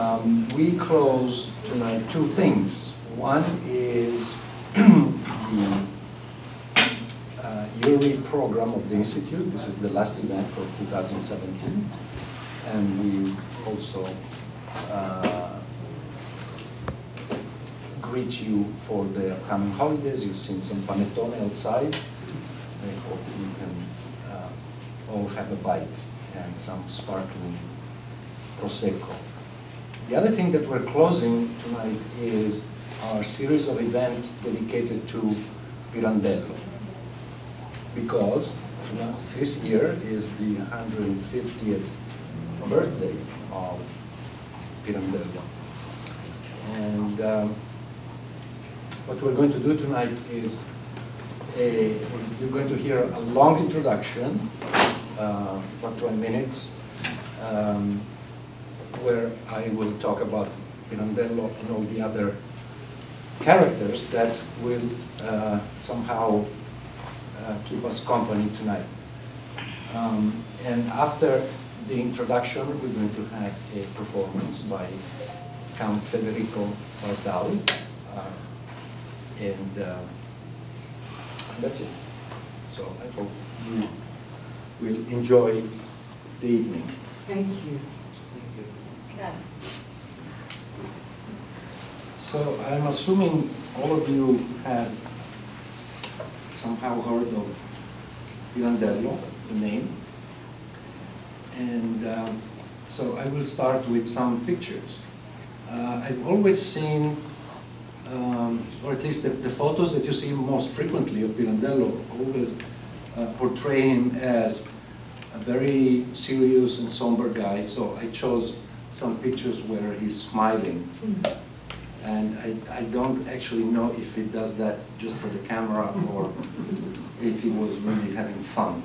Um, we close tonight two things. One is the uh, yearly program of the Institute. This is the last event for 2017. And we also uh, greet you for the upcoming holidays. You've seen some panettone outside. I hope you can uh, all have a bite and some sparkling Prosecco. The other thing that we're closing tonight is our series of events dedicated to Pirandello. Because this year is the 150th birthday of Pirandello. And um, what we're going to do tonight is a, you're going to hear a long introduction, uh, about 20 minutes, um, where I will talk about Pirandello and all the other characters that will uh, somehow uh, keep us company tonight. Um, and after the introduction, we're going to have a performance by Count Federico Wardal. Uh, and, uh, and that's it. So I hope you will enjoy the evening. Thank you. So I'm assuming all of you have somehow heard of Pirandello, the name. And um, so I will start with some pictures. Uh, I've always seen, um, or at least the, the, photos that you see most frequently of Pirandello always uh, portray him as a very serious and somber guy. So I chose some pictures where he's smiling. And I, I don't actually know if he does that just for the camera or if he was really having fun.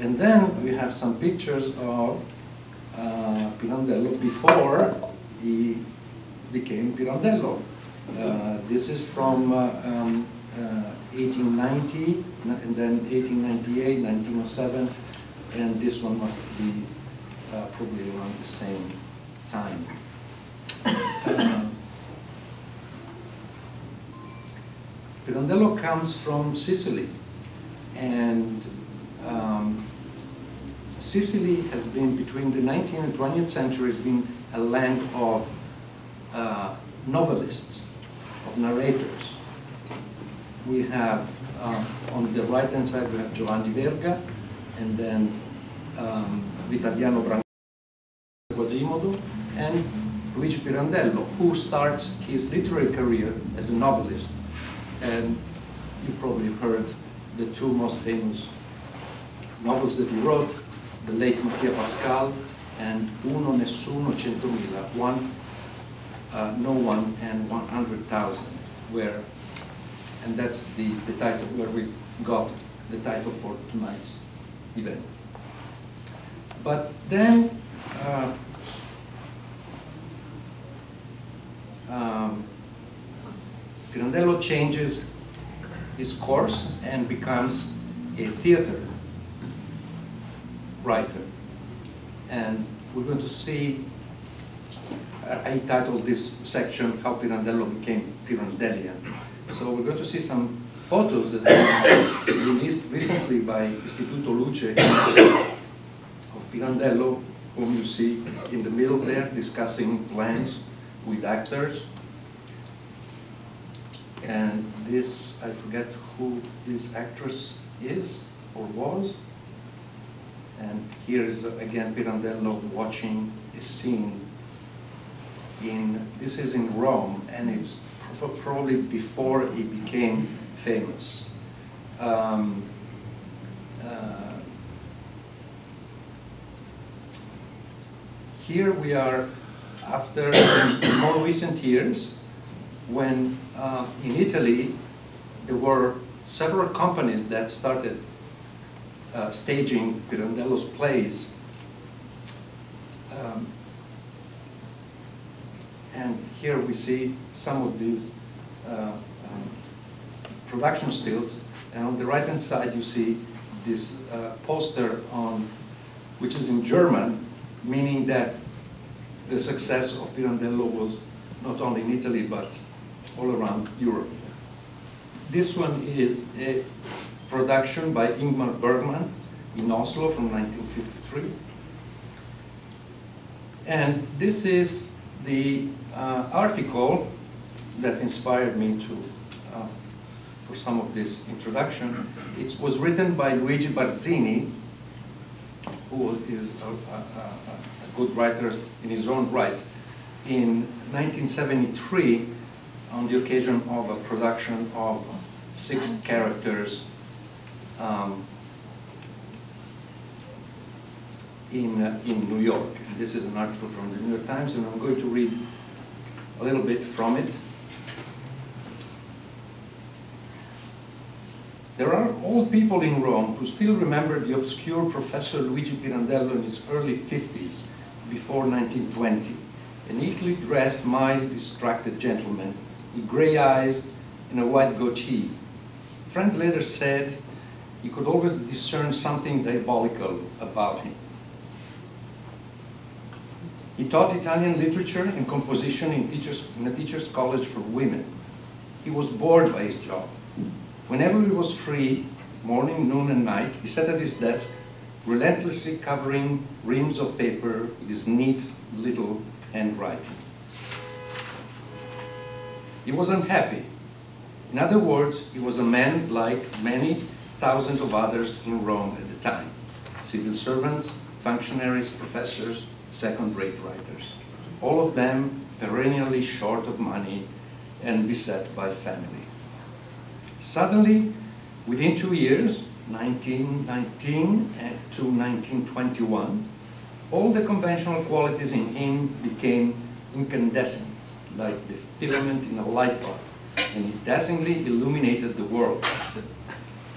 And then we have some pictures of uh, Pirandello before he became Pirandello. Uh, this is from uh, um, 1890, uh, and then 1898, 1907, and this one must be uh, probably around the same time. Pirandello comes from Sicily, and um, Sicily has been, between the 19th and 20th century, has been a land of uh, novelists, of narrators. We have, uh, on the right-hand side, we have Giovanni Verga, and then um, Vitaliano Brancato, Quasimodo, and Luigi Pirandello, who starts his literary career as a novelist and you probably heard the two most famous novels that he wrote, the late Mattia Pascal and Uno, Nessuno, Centomila, One, uh, No One, and 100,000, where, and that's the, the title where we got the title for tonight's event. But then, uh, um, Pirandello changes his course and becomes a theater writer. And we're going to see, I titled this section, How Pirandello Became Pirandellian. So we're going to see some photos that been released recently by Istituto Luce of Pirandello, whom you see in the middle there, discussing plans with actors. And this, I forget who this actress is or was. And here is again Pirandello watching a scene in, this is in Rome, and it's probably before he became famous. Um, uh, here we are after more recent years, when uh, in Italy there were several companies that started uh, staging Pirandello's plays. Um, and here we see some of these uh, um, production stills. And on the right-hand side, you see this uh, poster on, which is in German, meaning that the success of Pirandello was not only in Italy, but all around Europe. This one is a production by Ingmar Bergman in Oslo from 1953. And this is the uh, article that inspired me to, uh, for some of this introduction. It was written by Luigi Barzini, who is a, a, a good writer in his own right, in 1973 on the occasion of a production of six characters um, in, uh, in New York. This is an article from the New York Times, and I'm going to read a little bit from it. There are old people in Rome who still remember the obscure Professor Luigi Pirandello in his early 50s, before 1920, a neatly dressed, mild, distracted gentleman with gray eyes and a white goatee. Friends later said he could always discern something diabolical about him. He taught Italian literature and composition in, teachers, in a teacher's college for women. He was bored by his job. Whenever he was free, morning, noon, and night, he sat at his desk, relentlessly covering reams of paper with his neat little handwriting. He was unhappy. In other words, he was a man like many thousands of others in Rome at the time. Civil servants, functionaries, professors, second-rate writers. All of them perennially short of money and beset by family. Suddenly, within two years, 1919 to 1921, all the conventional qualities in him became incandescent, like the filament in a light bulb, and he dazzlingly illuminated the world.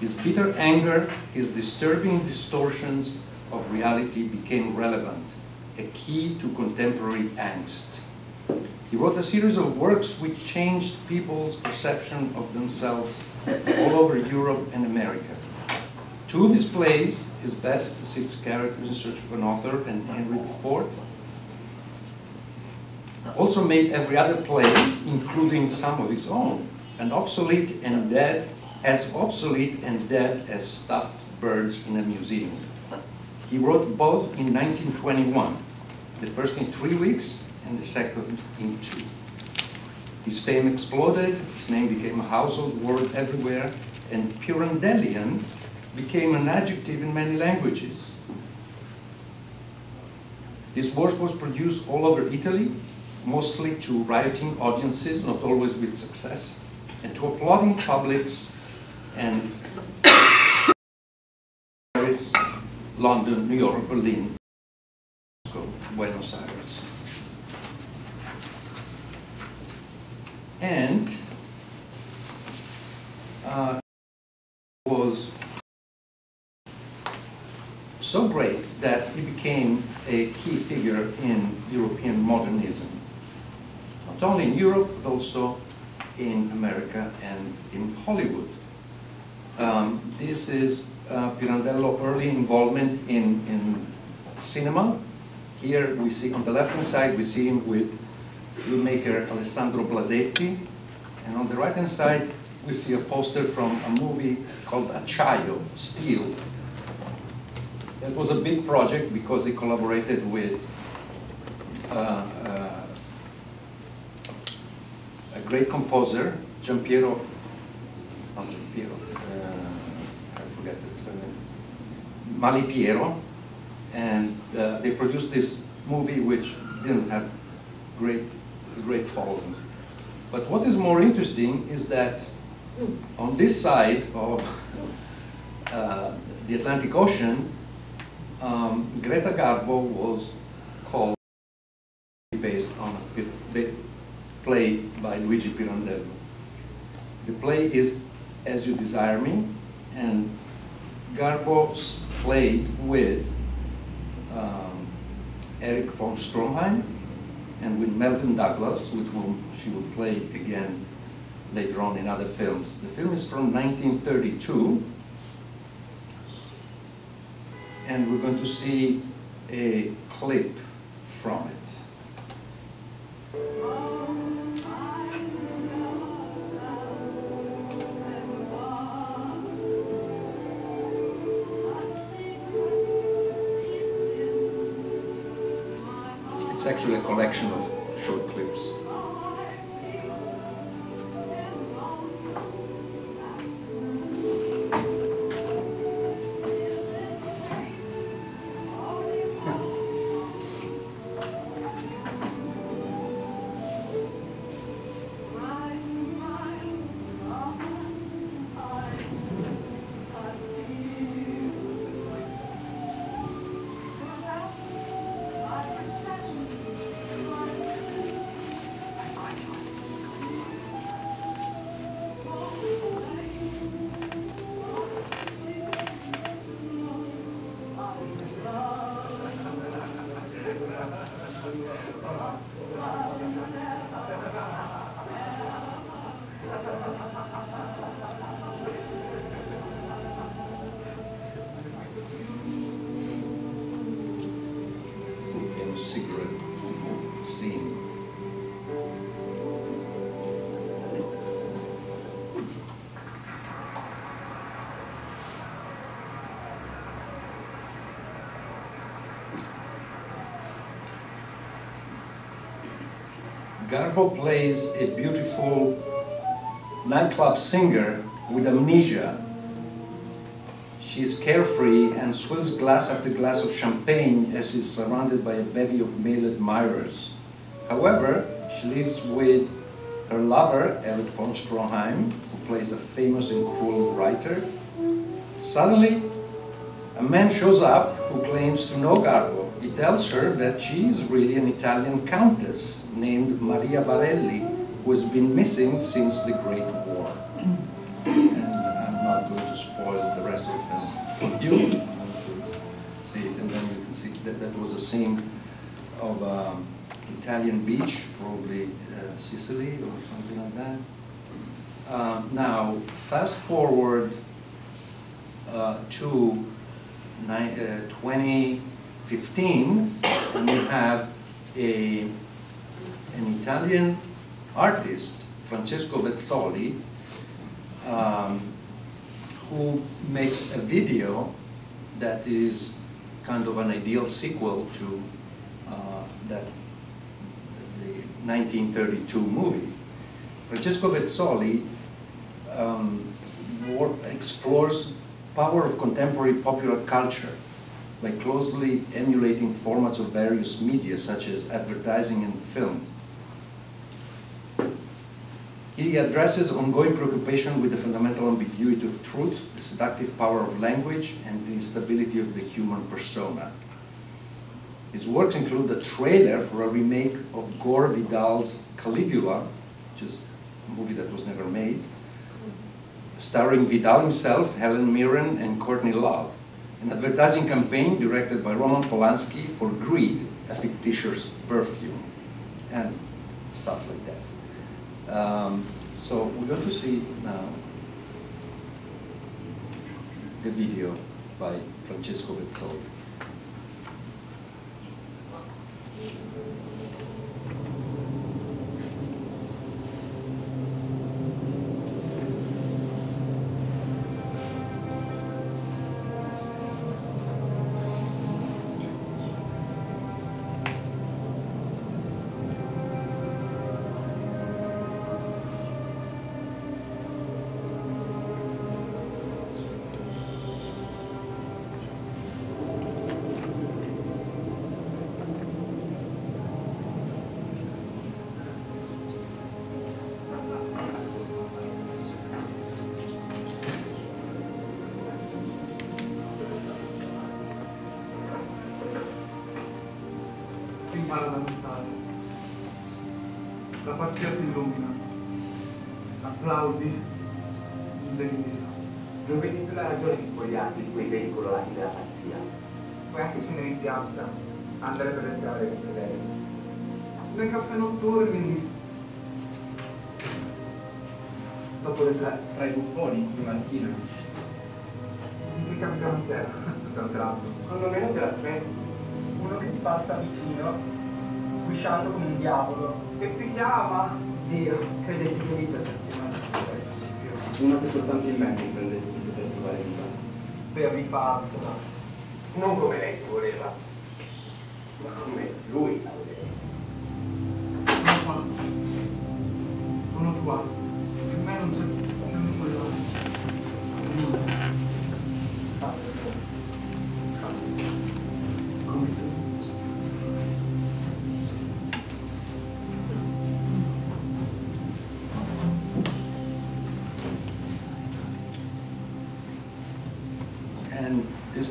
His bitter anger, his disturbing distortions of reality became relevant, a key to contemporary angst. He wrote a series of works which changed people's perception of themselves all over Europe and America. Two of his plays, his best, Six Characters in Search of an Author and Henry IV, also made every other play, including some of his own, an obsolete and dead, as obsolete and dead as stuffed birds in a museum. He wrote both in 1921, the first in three weeks and the second in two. His fame exploded, his name became a household word everywhere, and Pirandellian became an adjective in many languages. His work was produced all over Italy, mostly to rioting audiences, not always with success, and to applauding publics and Paris, London, New York, Berlin, Buenos Aires. And uh, was so great that he became a key figure in European modernism. Not only in Europe, but also in America and in Hollywood. Um, this is uh, Pirandello early involvement in, in cinema. Here we see, on the left-hand side, we see him with filmmaker Alessandro Blasetti. And on the right-hand side, we see a poster from a movie called Acciaio, Steel. It was a big project because he collaborated with uh, uh, a great composer, Giampiero, not Giampiero, uh, I forget his name, Malipiero, and uh, they produced this movie which didn't have great, great following. But what is more interesting is that on this side of uh, the Atlantic Ocean, um, Greta Garbo was called based on a play by Luigi Pirandello. The play is As You Desire Me, and Garbo played with um, Erich von Stroheim and with Melvyn Douglas, with whom she would play again later on in other films. The film is from 1932, and we're going to see a clip from it. It's actually a collection of Garbo plays a beautiful nightclub singer with amnesia. She's carefree and swills glass after glass of champagne as she's surrounded by a bevy of male admirers. However, she lives with her lover, Erich von Stroheim, who plays a famous and cruel writer. Suddenly, a man shows up who claims to know Garbo. He tells her that she is really an Italian countess named Maria Varelli, who has been missing since the Great War. And I'm not going to spoil the rest of it for you. You See it, and then you can see that that was a scene of um, Italian beach, probably uh, Sicily or something like that. Uh, now, fast forward uh, to uh, 2015, and we have a, an Italian artist, Francesco Vezzoli, um, who makes a video that is kind of an ideal sequel to uh, that the 1932 movie. Francesco Vezzoli um, explores power of contemporary popular culture by closely emulating formats of various media such as advertising and film. He addresses ongoing preoccupation with the fundamental ambiguity of truth, the seductive power of language, and the instability of the human persona. His works include a trailer for a remake of Gore Vidal's Caligula, which is a movie that was never made, starring Vidal himself, Helen Mirren, and Courtney Love. An advertising campaign directed by Roman Polanski for Greed, a fictitious perfume, and stuff like that. Um, so we're going to see now the video by Francesco Vezzoli. Da lontano. La partita si illumina. Applausi, un delirio. Non vedi più la ragione di spogliarti di quei veri colorati della pazzia. Puoi anche scendere in piazza, andare per le strade con lei. Nel caffè notturni. Dopo le tre, tra i buffoni di mattina. mi capita a terra, tutto a un tratto. Quando meno te l'aspetti qualcuno che ti passa vicino, sguisciando come un diavolo, e ti chiama. Dio, credetemi che lì c'è una che soltanto in me mi comprendesse il senso valenza. Per rifarla. Non come lei si voleva, ma come lui.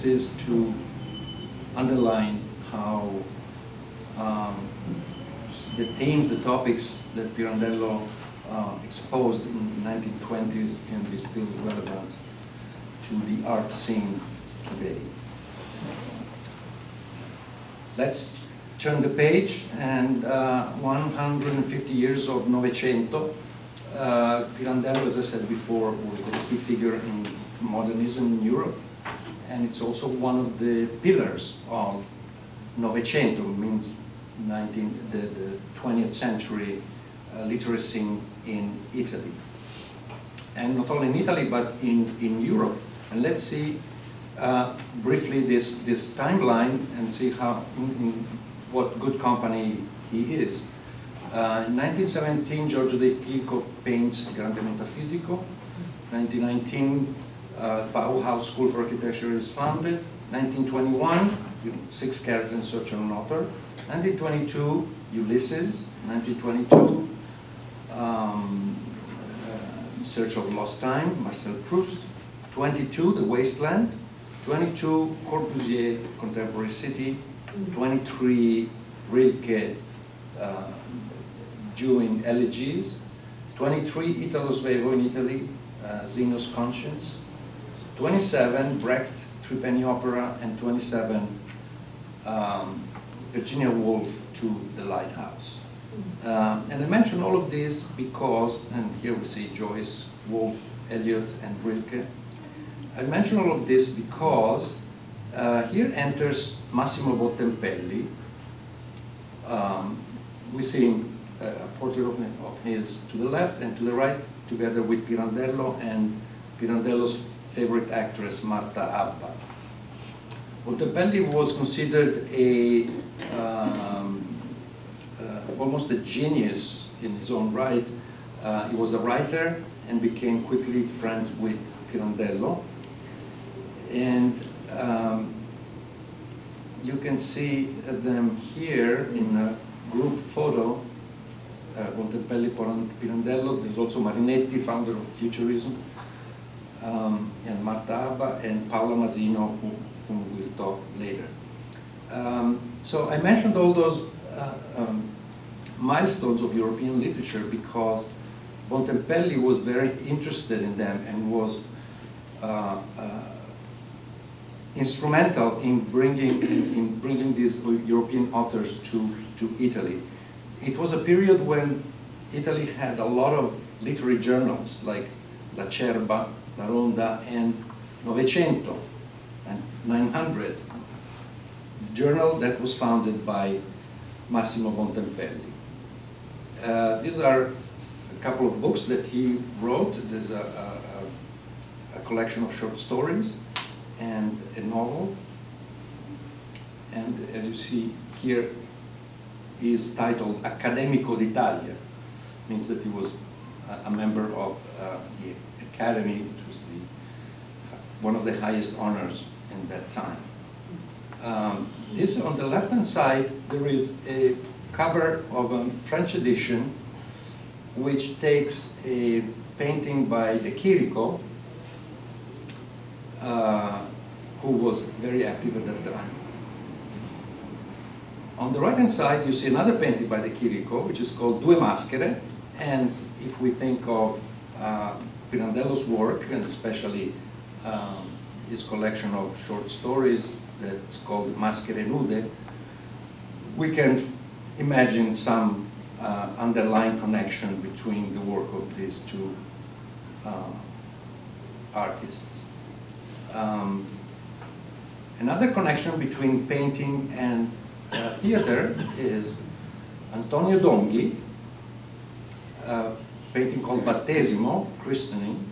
Is to underline how um, the themes, the topics that Pirandello uh, exposed in the 1920s can be still relevant to the art scene today. Let's turn the page and uh, 150 years of Novecento. Uh, Pirandello, as I said before, was a key figure in modernism in Europe, and it's also one of the pillars of Novecento, means 19, the, the 20th century uh, literacy in Italy. And not only in Italy, but in, in Europe. And let's see uh, briefly this, this timeline and see how, in, in what good company he is. Uh, in 1917, Giorgio De Chirico paints Grande Metafisico. 1919, uh, Bauhaus School for Architecture is founded. 1921, Six Characters in Search of an Author. 1922, Ulysses. 1922, um, uh, Search of Lost Time, Marcel Proust. 22, The Wasteland. 22, Corbusier, Contemporary City. 23, Rilke, uh, Duino Elegies. 23, Italo Svevo in Italy, uh, Zeno's Conscience. 27, Brecht, Three Penny Opera, and 27, um, Virginia Woolf to The Lighthouse. Uh, and I mention all of this because, and here we see Joyce, Woolf, Eliot, and Rilke. I mention all of this because uh, here enters Massimo Bontempelli. Um, we see him, uh, a portrait of, of his to the left and to the right, together with Pirandello and Pirandello's favorite actress, Marta Abba. Bontempelli was considered a um, uh, almost a genius in his own right. Uh, he was a writer and became quickly friends with Pirandello. And um, you can see them here in a group photo. Uh, Bontempelli, Pirandello, there's also Marinetti, founder of Futurism, um, and Marta Abba, and Paola Masino, who, whom we'll talk later. Um, so I mentioned all those uh, um, milestones of European literature because Bontempelli was very interested in them and was uh, uh, instrumental in bringing, in, in bringing these European authors to, to Italy. It was a period when Italy had a lot of literary journals like Lacerba, La Ronda, and Novecento, and 900, journal that was founded by Massimo Bontempelli. Uh, these are a couple of books that he wrote. There's a, a, a collection of short stories and a novel. And as you see here, is titled Accademico d'Italia, means that he was a, a member of uh, the Academy, one of the highest honors in that time. Um, this on the left-hand side, there is a cover of a French edition which takes a painting by De Chirico, uh, who was very active at that time. On the right-hand side, you see another painting by De Chirico, which is called Due Maschere, and if we think of uh, Pirandello's work, and especially um, his collection of short stories that's called Maschere Nude, we can imagine some uh, underlying connection between the work of these two uh, artists. Um, another connection between painting and uh, theater is Antonio Donghi, uh, painting called Battesimo, Christening.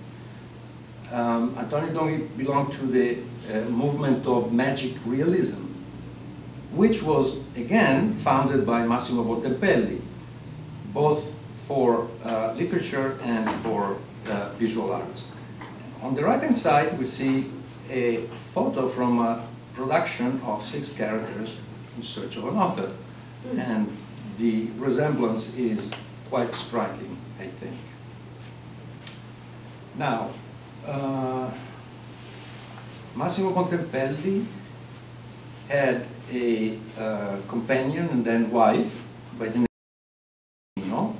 Um, Antonio Donghi belonged to the uh, movement of magic realism, which was again founded by Massimo Bontempelli, both for uh, literature and for uh, visual arts. On the right-hand side, we see a photo from a production of six characters in search of an author. And the resemblance is quite striking, I think. Now, uh, Massimo Bontempelli had a uh, companion and then wife by the name of Nino.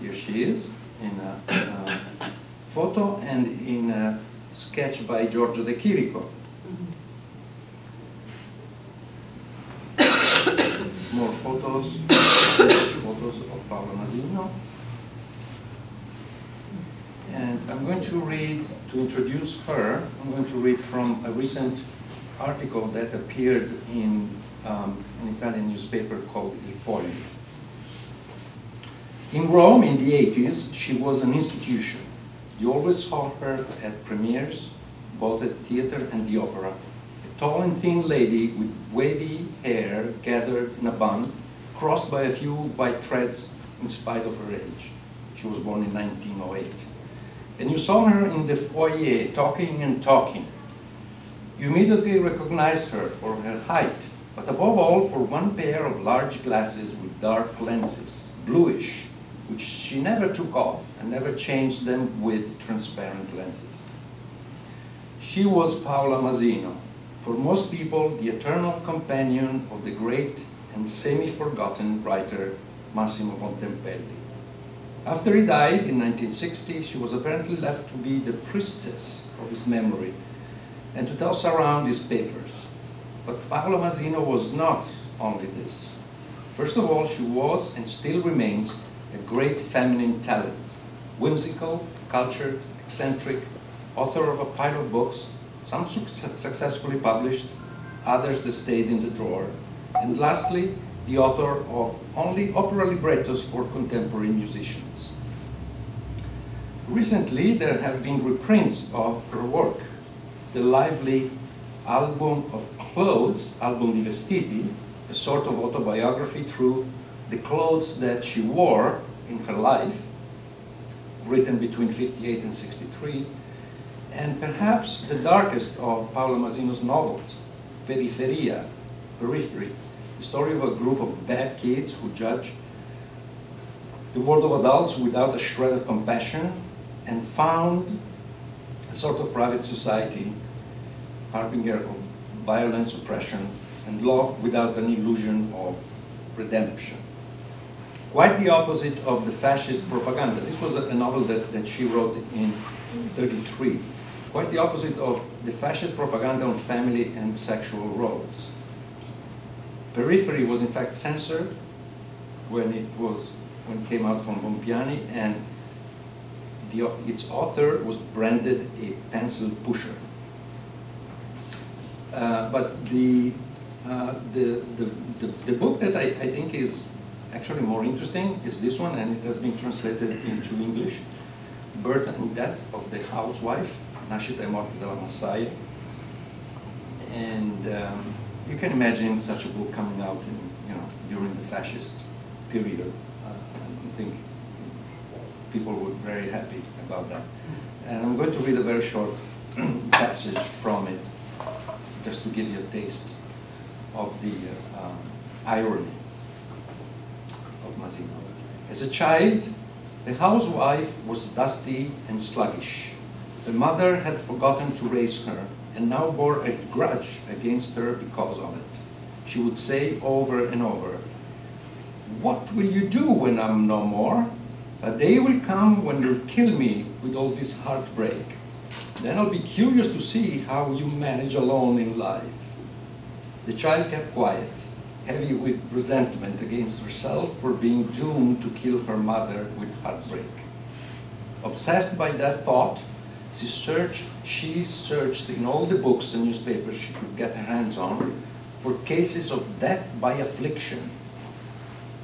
Here she is in a, uh, photo and in a sketch by Giorgio De Chirico. More photos, photos of Paolo Masino. I'm going to read, to introduce her, I'm going to read from a recent article that appeared in um, an Italian newspaper called Il Foglio. In Rome in the 80s, she was an institution. You always saw her at premieres, both at theater and the opera. A tall and thin lady with wavy hair gathered in a bun, crossed by a few white threads in spite of her age. She was born in 1908. And you saw her in the foyer talking and talking. You immediately recognized her for her height, but above all for one pair of large glasses with dark lenses, bluish, which she never took off and never changed them with transparent lenses. She was Paola Masino, for most people the eternal companion of the great and semi-forgotten writer Massimo Bontempelli. After he died in 1960, she was apparently left to be the priestess of his memory and to toss around his papers. But Paola Masino was not only this. First of all, she was and still remains a great feminine talent, whimsical, cultured, eccentric, author of a pile of books, some su successfully published, others that stayed in the drawer, and lastly, the author of only opera librettos for contemporary musicians. Recently, there have been reprints of her work. The lively album of clothes, Album di Vestiti, a sort of autobiography through the clothes that she wore in her life, written between 58 and 63, and perhaps the darkest of Paolo Masino's novels, Periferia, Periphery, the story of a group of bad kids who judge the world of adults without a shred of compassion and found a sort of private society, harbinger of violence, oppression, and law without an illusion of redemption. Quite the opposite of the fascist propaganda. This was a novel that, that she wrote in 33. Quite the opposite of the fascist propaganda on family and sexual roles. Periphery was in fact censored when it was when it came out from Bompiani, and the, its author was branded a pencil pusher. Uh, but the, uh, the, the, the, the, book that I, I think is actually more interesting is this one, and it has been translated into English, Birth and Death of the Housewife, Nascita e Morte. And um, you can imagine such a book coming out in, you know, during the fascist period. Uh, I think people were very happy about that. And I'm going to read a very short passage from it, just to give you a taste of the uh, um, irony of Masino. As a child, the housewife was dusty and sluggish. The mother had forgotten to raise her and now bore a grudge against her because of it. She would say over and over, What will you do when I'm no more? A day will come when you'll kill me with all this heartbreak. Then I'll be curious to see how you manage alone in life. The child kept quiet, heavy with resentment against herself for being doomed to kill her mother with heartbreak. Obsessed by that thought, she searched, she searched in all the books and newspapers she could get her hands on for cases of death by affliction.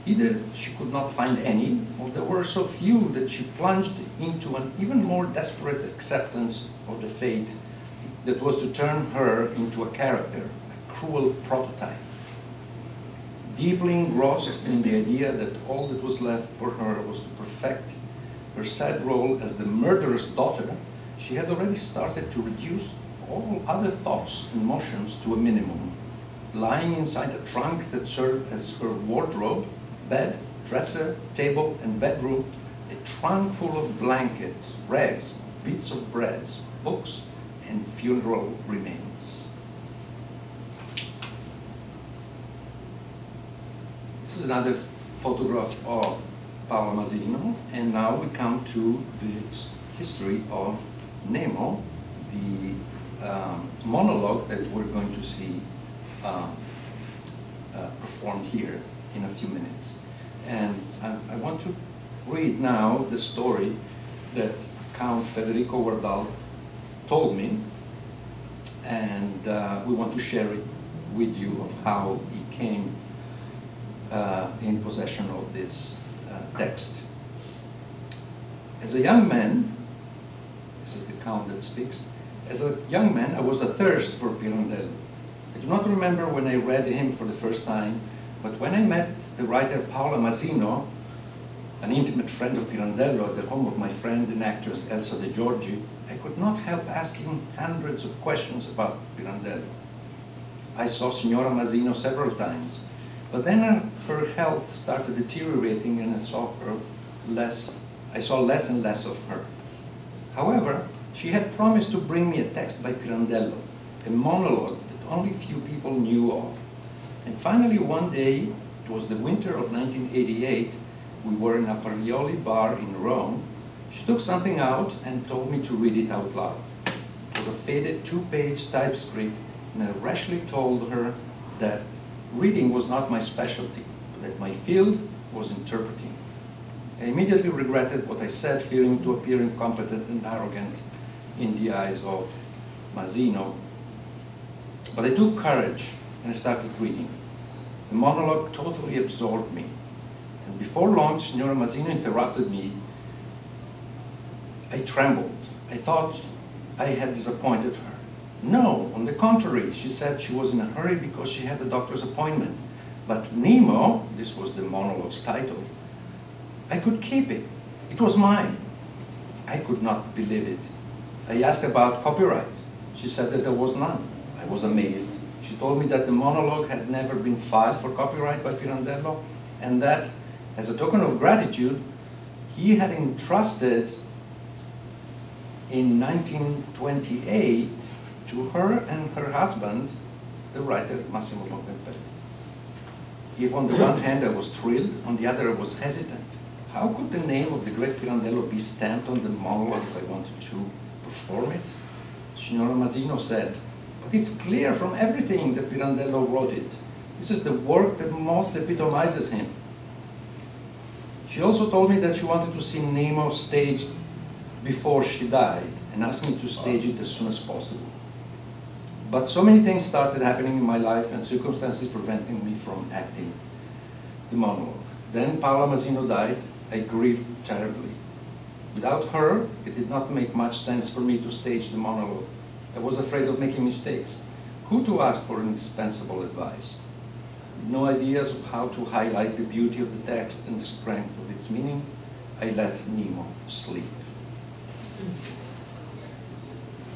Either she could not find any, or there were so few that she plunged into an even more desperate acceptance of the fate that was to turn her into a character, a cruel prototype. Deeply engrossed in the idea that all that was left for her was to perfect her sad role as the murderous daughter, she had already started to reduce all other thoughts and motions to a minimum, lying inside a trunk that served as her wardrobe, bed, dresser, table, and bedroom, a trunk full of blankets, rags, bits of breads, books, and funeral remains. This is another photograph of Paolo Masino, and now we come to the history of Nemo, the um, monologue that we're going to see uh, uh, performed here in a few minutes. And I, I, want to read now the story that Count Federico Wardal told me, and uh, we want to share it with you of how he came uh, in possession of this uh, text. As a young man, this is the count that speaks, as a young man I was athirst for Pirandello. I do not remember when I read him for the first time, but when I met the writer Paola Masino, an intimate friend of Pirandello at the home of my friend and actress Elsa De Giorgi, I could not help asking hundreds of questions about Pirandello. I saw Signora Masino several times, but then her health started deteriorating and I saw her less, I saw less and less of her. However, she had promised to bring me a text by Pirandello, a monologue that only few people knew of. And finally, one day, it was the winter of 1988, we were in a Parioli bar in Rome. She took something out and told me to read it out loud. It was a faded two-page typescript, and I rashly told her that reading was not my specialty, but that my field was interpreting. I immediately regretted what I said, fearing to appear incompetent and arrogant in the eyes of Masino. But I took courage and I started reading. The monologue totally absorbed me. And before lunch, Signora Masino interrupted me. I trembled. I thought I had disappointed her. No, on the contrary, she said she was in a hurry because she had a doctor's appointment. But Nemo, this was the monologue's title, I could keep it. It was mine. I could not believe it. I asked about copyright. She said that there was none. I was amazed. Told me that the monologue had never been filed for copyright by Pirandello and that, as a token of gratitude, he had entrusted in 1928 to her and her husband, the writer Massimo Bontempelli. If on the one hand I was thrilled, on the other I was hesitant. How could the name of the great Pirandello be stamped on the monologue if I wanted to perform it? Signora Masino said, but it's clear from everything that Pirandello wrote it. This is the work that most epitomizes him. She also told me that she wanted to see Nemo staged before she died and asked me to stage it as soon as possible. But so many things started happening in my life and circumstances preventing me from acting the monologue. Then Paola Masino died. I grieved terribly. Without her, it did not make much sense for me to stage the monologue. I was afraid of making mistakes. Who to ask for indispensable advice? No ideas of how to highlight the beauty of the text and the strength of its meaning. I let Nemo sleep.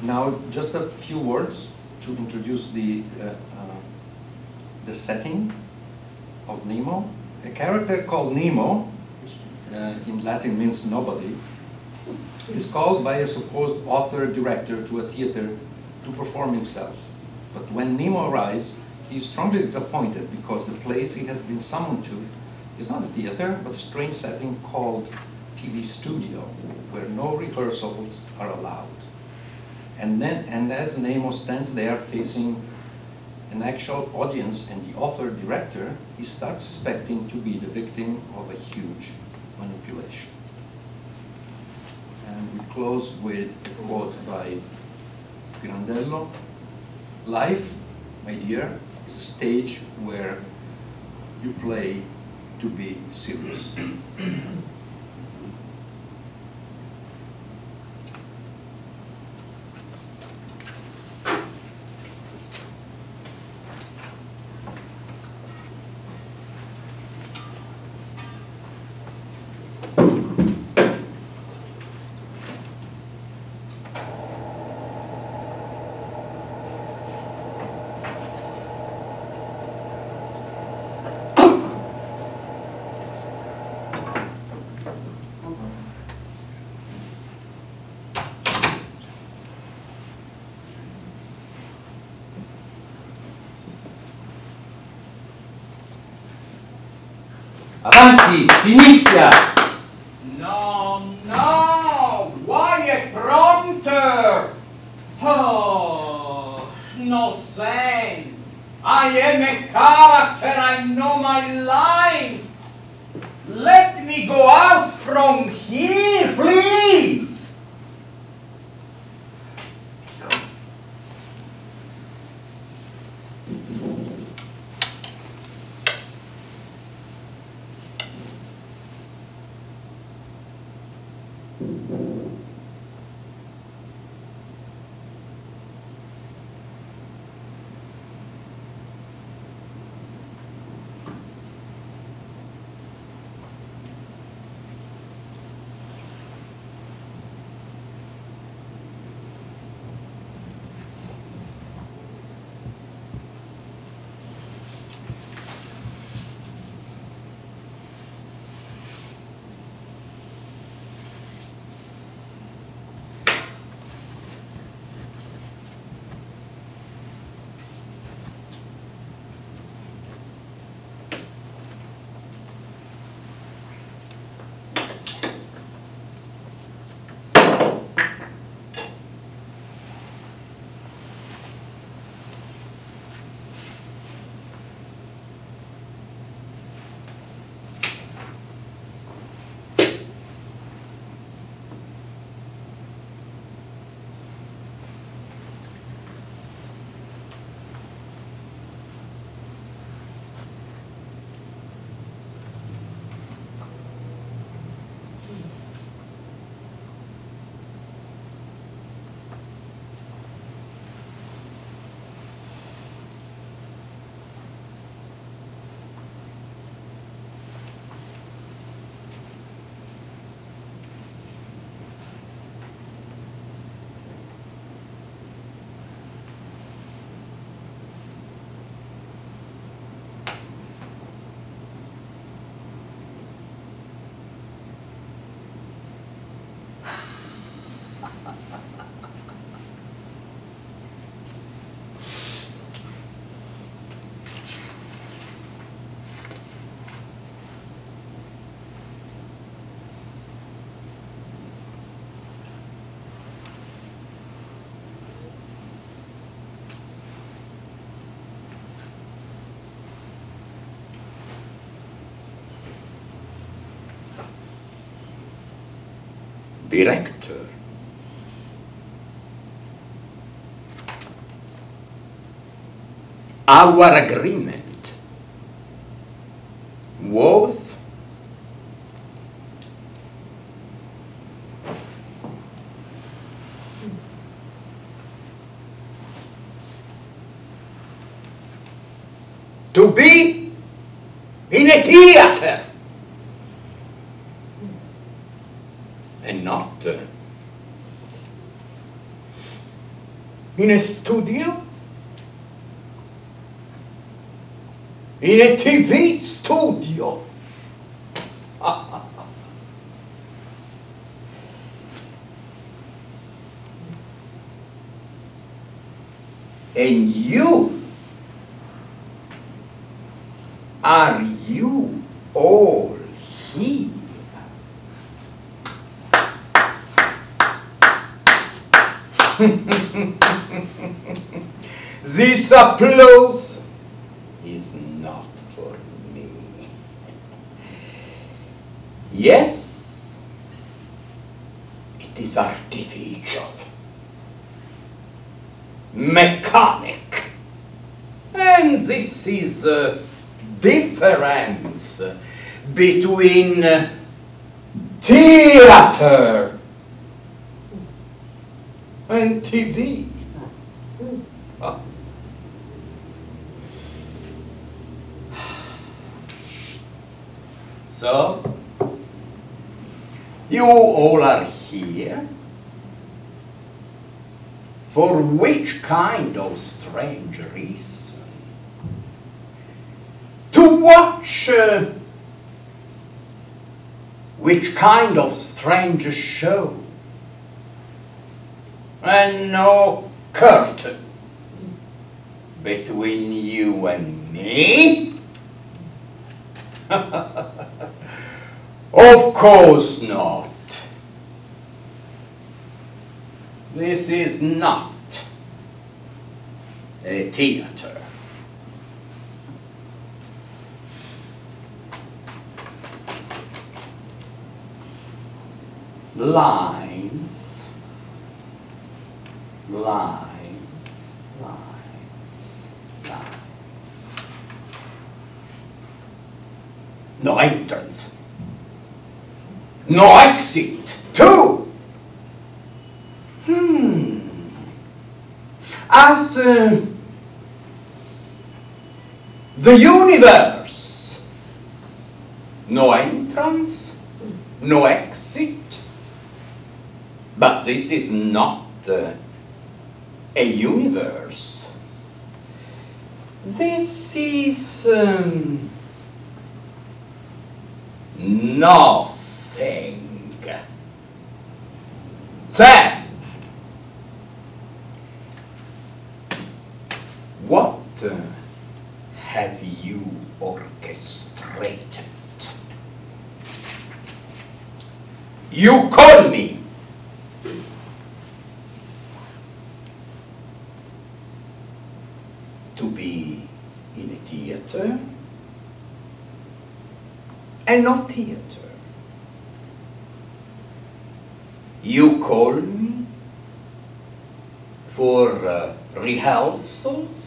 Now, just a few words to introduce the, uh, uh, the setting of Nemo. A character called Nemo, which uh, in Latin means nobody, is called by a supposed author-director to a theater to perform himself. But when Nemo arrives, he is strongly disappointed because the place he has been summoned to is not a theater, but a strange setting called TV studio, where no rehearsals are allowed. And then, and as Nemo stands there facing an actual audience and the author-director, he starts suspecting to be the victim of a huge manipulation. And we close with a quote by Pirandello. Life, my dear, is a stage where you play to be serious. Avanti! No, no! Why a prompter? Oh, no sense. I am a character, I know my lines. Let me go out from here, please. Director. Our agreement applause is not for me. Yes, it is artificial, mechanic, and this is the difference between theater and TV. Ah. So, you all are here? For which kind of strange reason? To watch uh, which kind of strange show? And no curtain between you and me? of course not. This is not a theater. Lines, lines, lines, lines. No entrance. No exit. Two. as uh, the universe. No entrance, no exit, but this is not uh, a universe. This is um, nothing. That have you orchestrated? You call me. To be in a theater and not theater. You call me for uh, rehearsals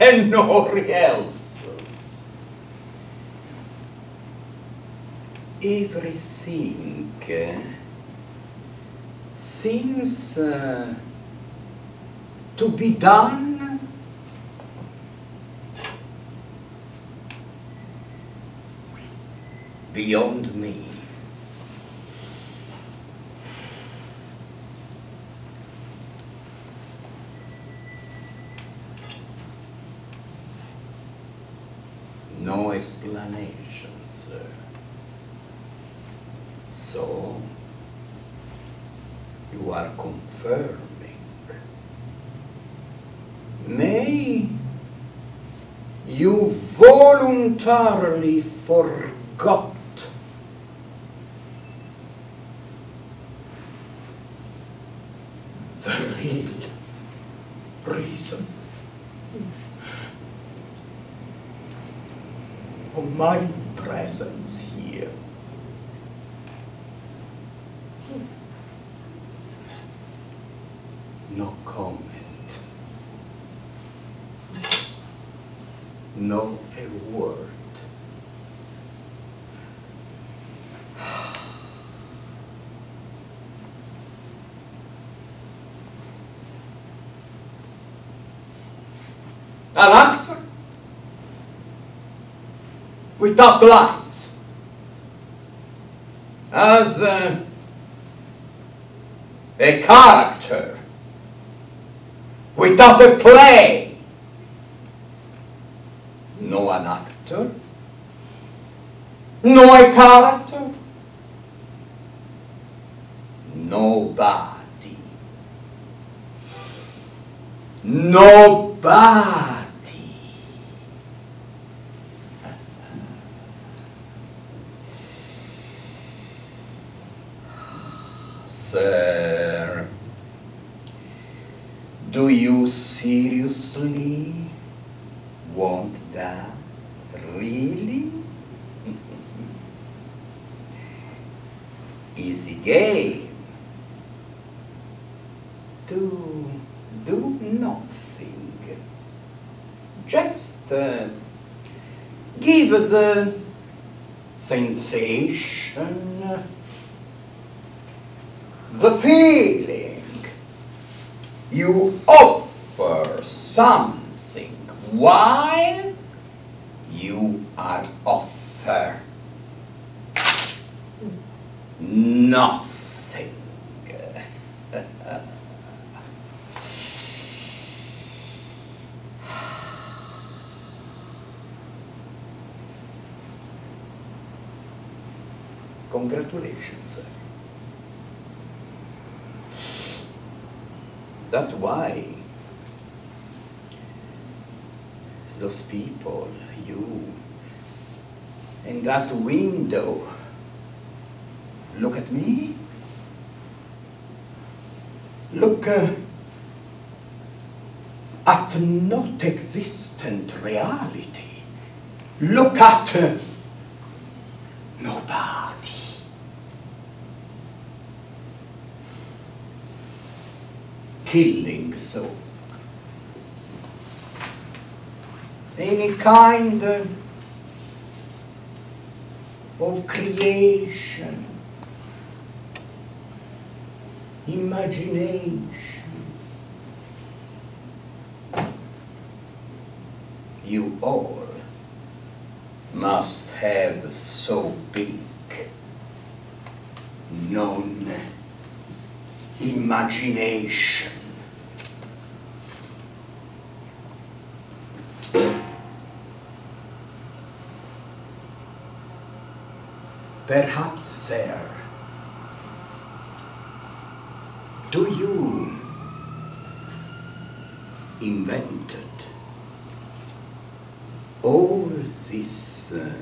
and no else. Everything uh, seems uh, to be done beyond me. No explanation, sir. So, you are confirming. Nay, you voluntarily forgot without lines. As a, a character without a play. No an actor, no a character, nobody. Nobody. Sir, do you seriously want that? Really? Easy game. Do, do nothing. Just uh, give the sensation, the feeling. You offer something while you are offer nothing. Congratulations, sir. That's why those people, you, in that window, look at me. Look uh, at not existent reality. Look at uh, nobody. Killing so. Any kind creation, imagination. You all must have so big non imagination. perhaps sir do you invented all this uh,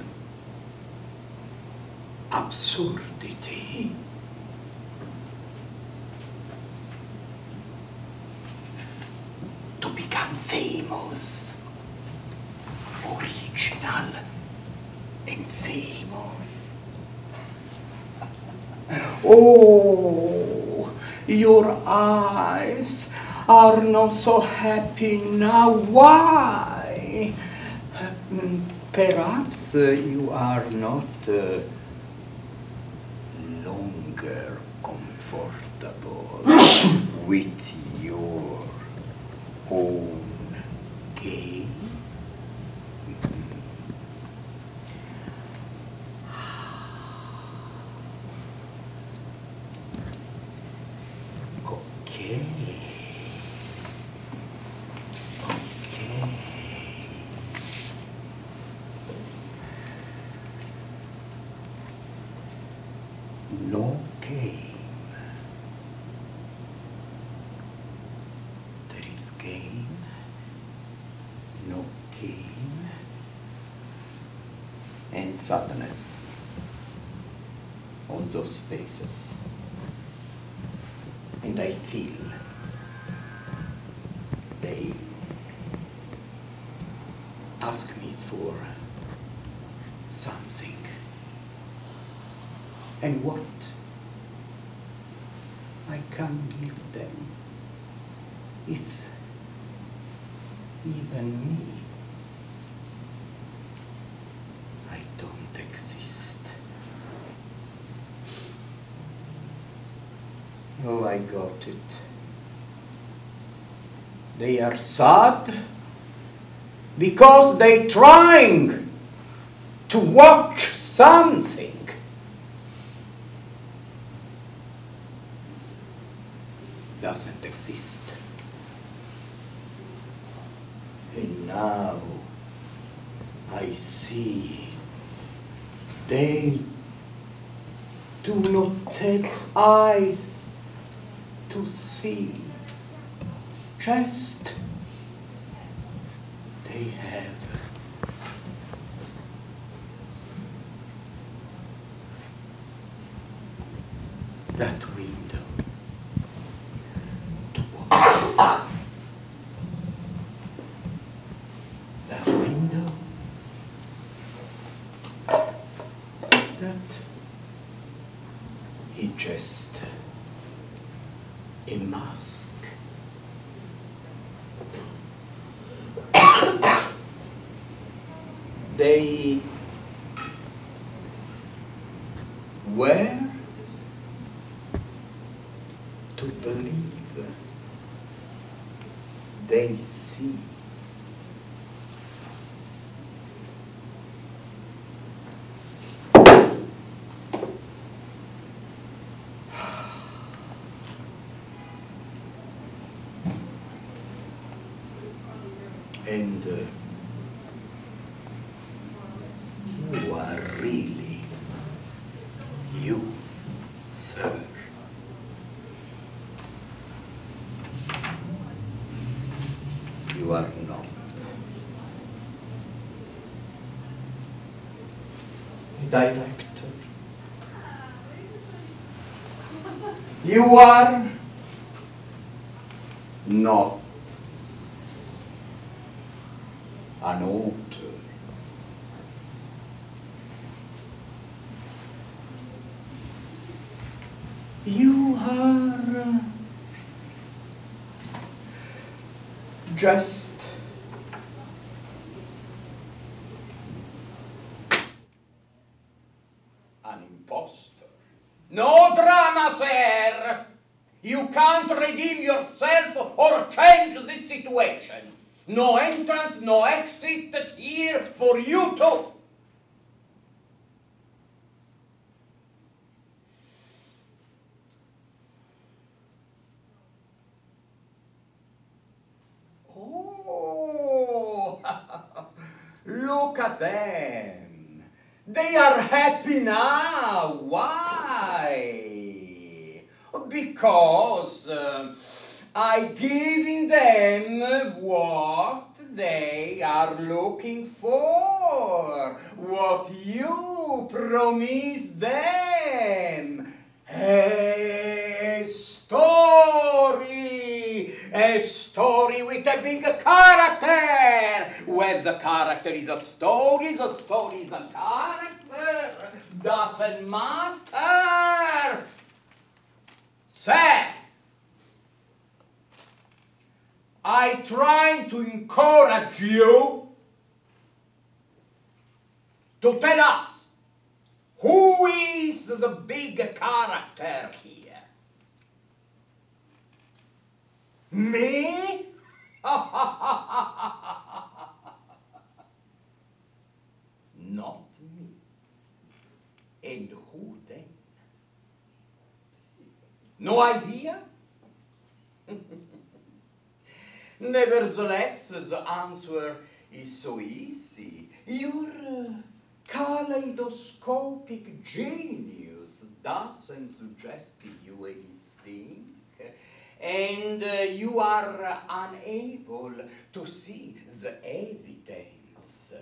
absurdity? Oh, your eyes are not so happy now. Why? Perhaps uh, you are not uh, longer comfortable with your own game. Those faces and I feel they ask me for something. And what I can give them if even me I don't exist. Oh, I got it. They are sad because they trying to watch something. Doesn't exist. And now I see they do not have eyes see. Just they have that window to watch. That window that he just a mask. they where to believe they see. And uh, you are really you, sir. You are not. A director. You are not an author. You are just an impostor. No drama, sir. You can't redeem yourself or change the situation. No entrance, no exit here for you too. Oh, look at them. They are happy now. Why? Because uh, I giving them what they are looking for, what you promised them. A story, a story with a big character. Where the character is a story, the story is a character. Doesn't matter. Say, I trying to encourage you to tell us who is the big character here? Me? Not me. And No idea? Nevertheless, the answer is so easy. Your uh, kaleidoscopic genius doesn't suggest to you anything, and uh, you are uh, unable to see the evidence.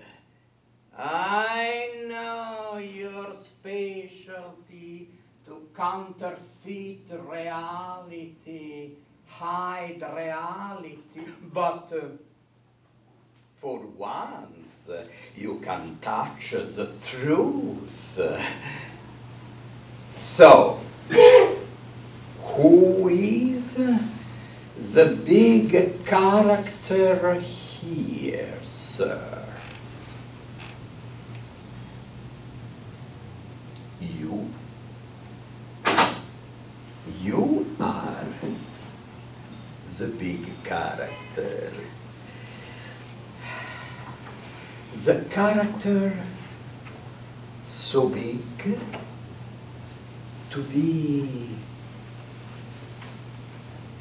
I know your specialty to counterfeit reality, hide reality, but uh, for once uh, you can touch the truth. So, who is the big character here, sir? You. You are the big character. The character. So big to be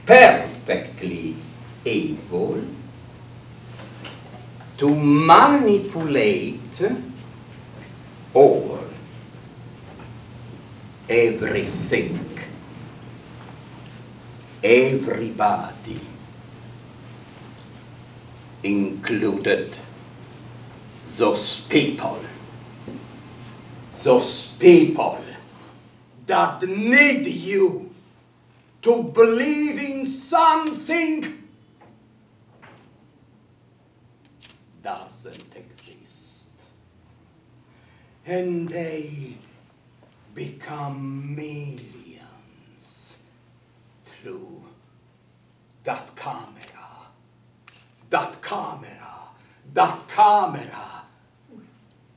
perfectly able to manipulate all, everything, everybody, included those people, those people that need you to believe in something doesn't exist. And they become millions through that camera, that camera, that camera.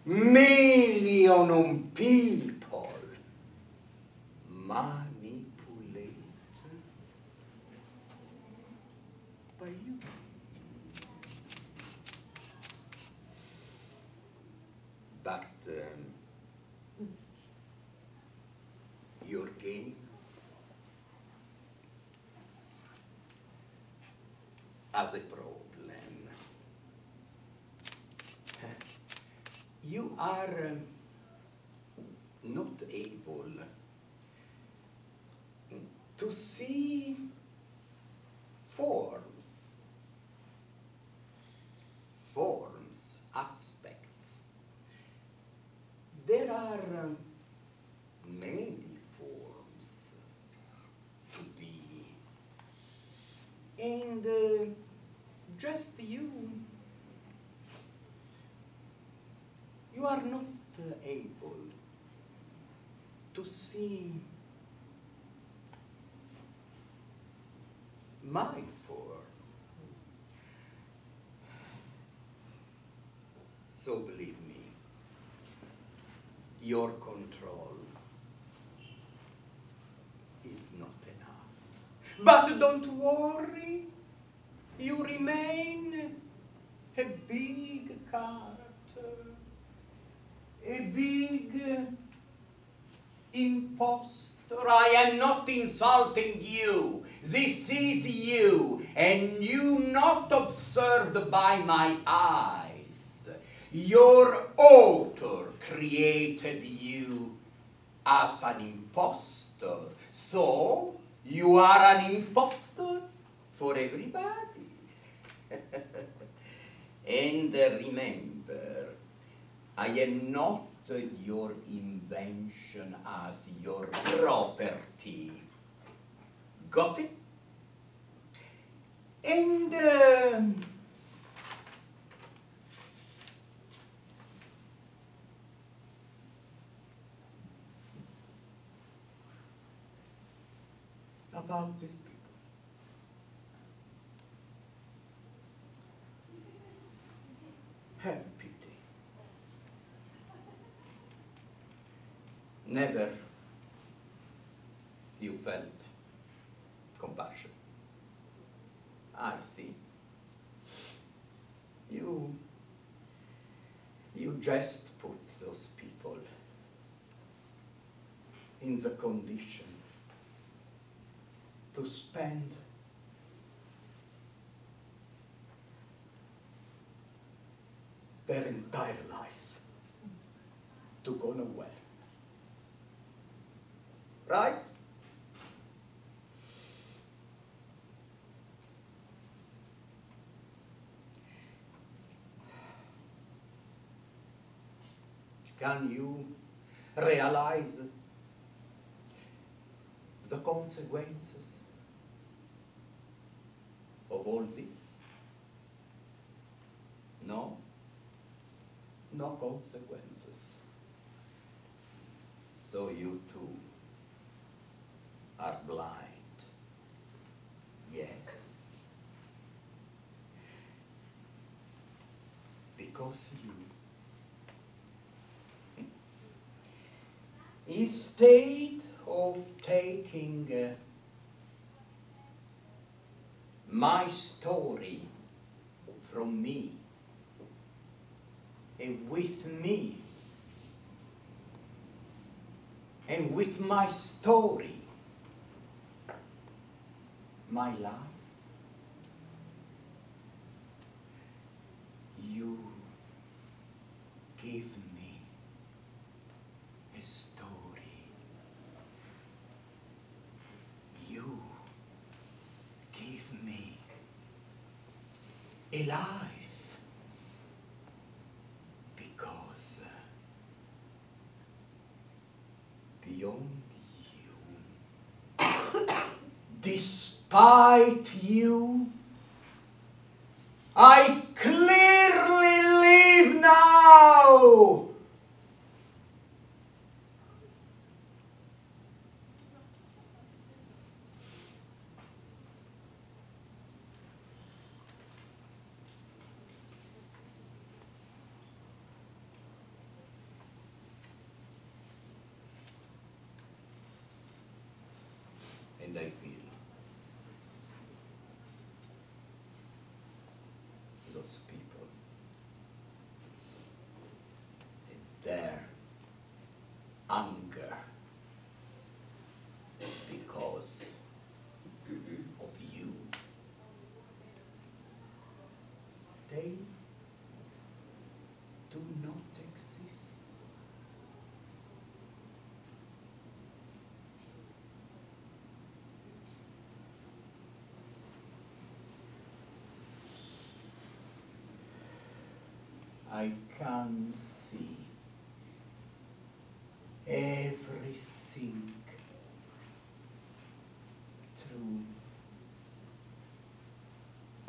Million people are not able to see forms forms aspects. There are to see my form. So believe me, your control is not enough. But don't worry, you remain a big character, a big impostor. I am not insulting you. This is you, and you not observed by my eyes. Your author created you as an impostor. So, you are an impostor for everybody. and remember, I am not your invention as your property. Got it? And uh, about these people. Have pity. Never you felt compassion. I see. You, you just put those people in the condition to spend their entire life to go nowhere. Right? Can you realize the consequences of all this? No, no consequences. So you too are blind. Yes. Because you instead of taking uh, my story from me and with me and with my story my love, you give me a story. You give me a life because uh, beyond you despite you I clearly live now and I feel those people and their anger because of you. They do not exist. I can see everything through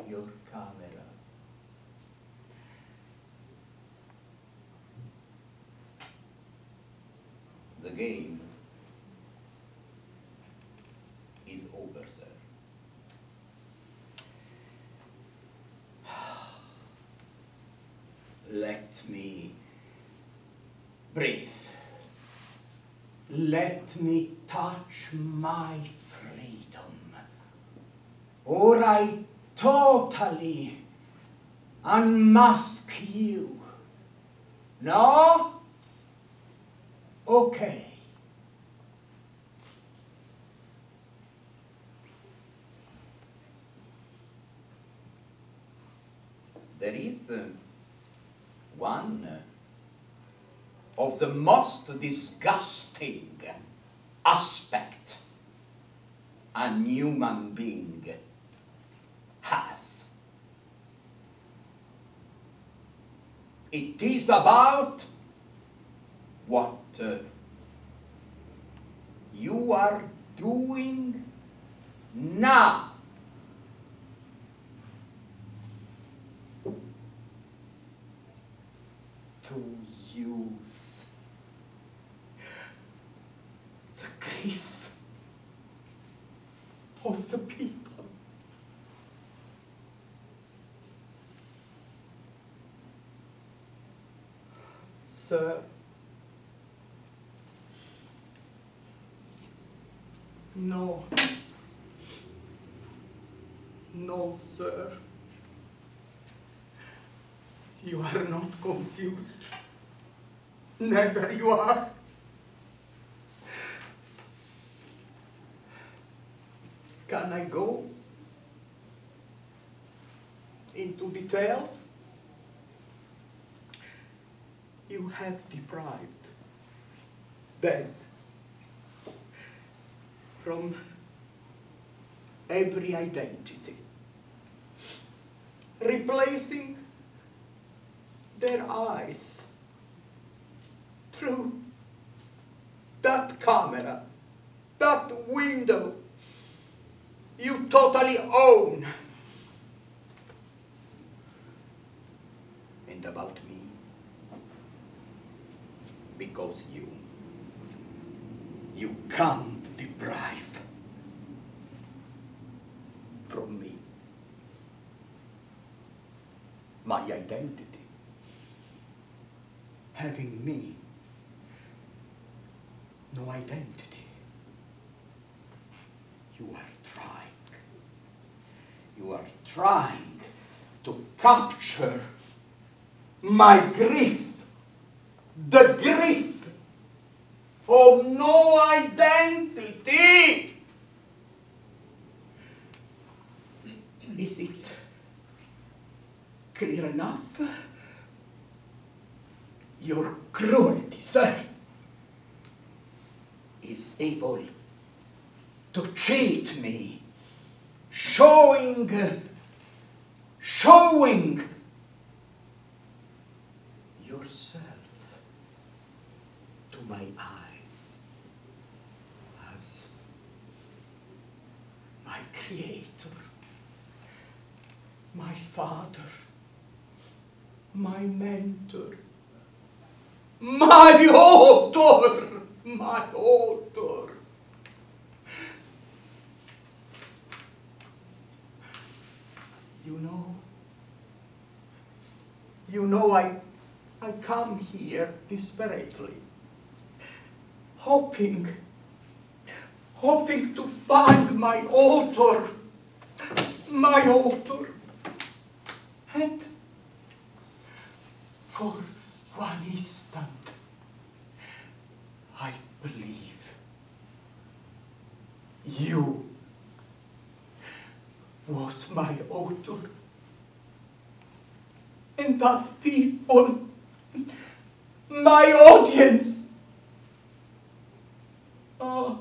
your camera. The game is over, sir. Let me breathe. Let me touch my freedom, or I totally unmask you. No? Okay. There is uh, one of the most disgusting aspect a human being has. It is about what uh, you are doing now. To the grief of the people. Sir, no, no, sir. You are not confused. Never you are. Can I go into details? You have deprived them from every identity, replacing their eyes through that camera, that window you totally own. And about me, because you, you can't deprive from me my identity. Having me, no identity. You are trying. You are trying to capture my grief. The grief of no identity. Is it clear enough? Your cruelty, sir, is able to cheat me, showing, showing yourself to my eyes as my creator, my father, my mentor, my author, my author. You know, you know I, I come here desperately, hoping, hoping to find my author, my author. And for one instant, believe you was my author. And that people, my audience, oh,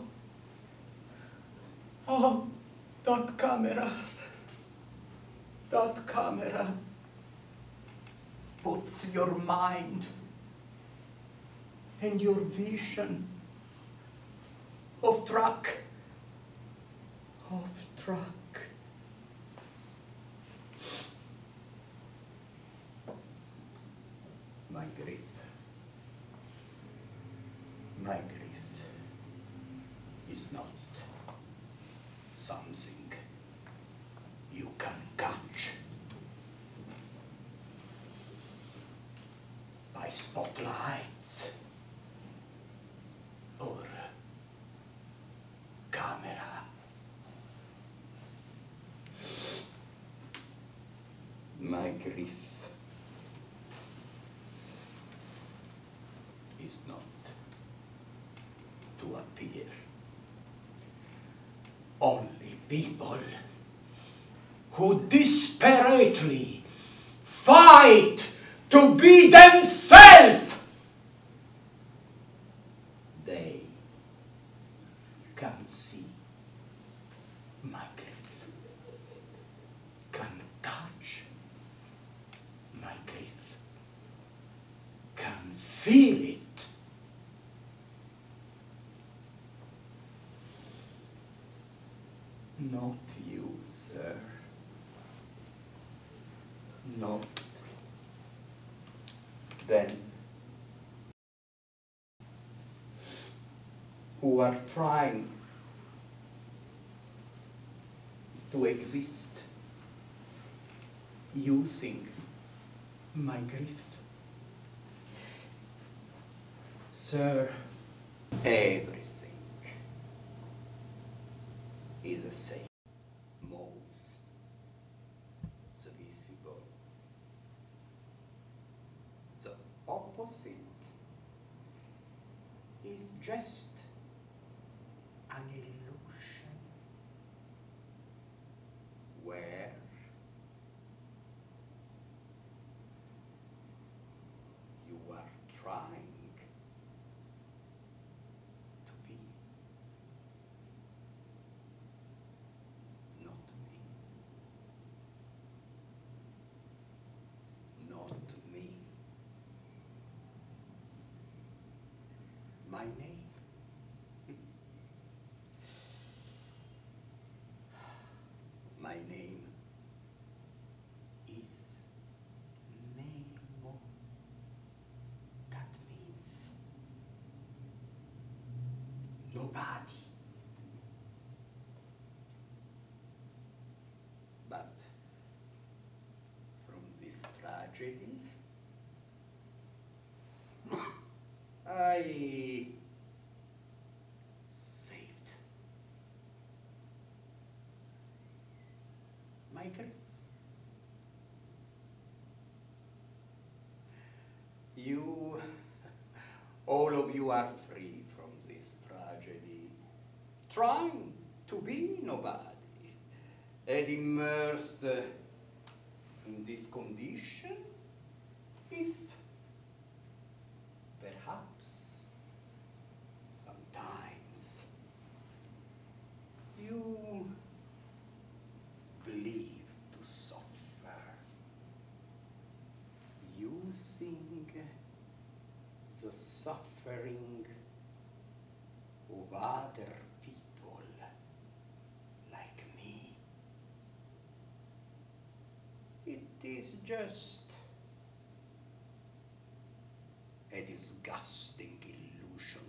oh, that camera, that camera puts your mind and your vision of track, of track. My grief, my grief is not something you can catch. By spotlights or camera. My grief is not to appear. Only people who desperately fight to be themselves, they can see my grief, can touch my grief, can feel it. Not you, sir. Not then. Are trying to exist using my grief. Sir, everything is the same. Modes, visible, the opposite is just my name. My name is Nemo. That means nobody. But from this tragedy, I are free from this tragedy, trying to be nobody, and immersed in this condition, if perhaps sometimes you believe to suffer using the suffering of other people like me. It is just a disgusting illusion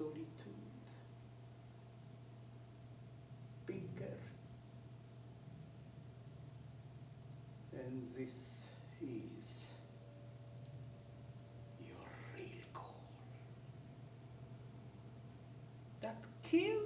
solitude. Bigger and this is your real goal. That kills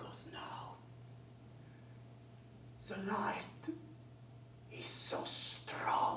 because now the light is so strong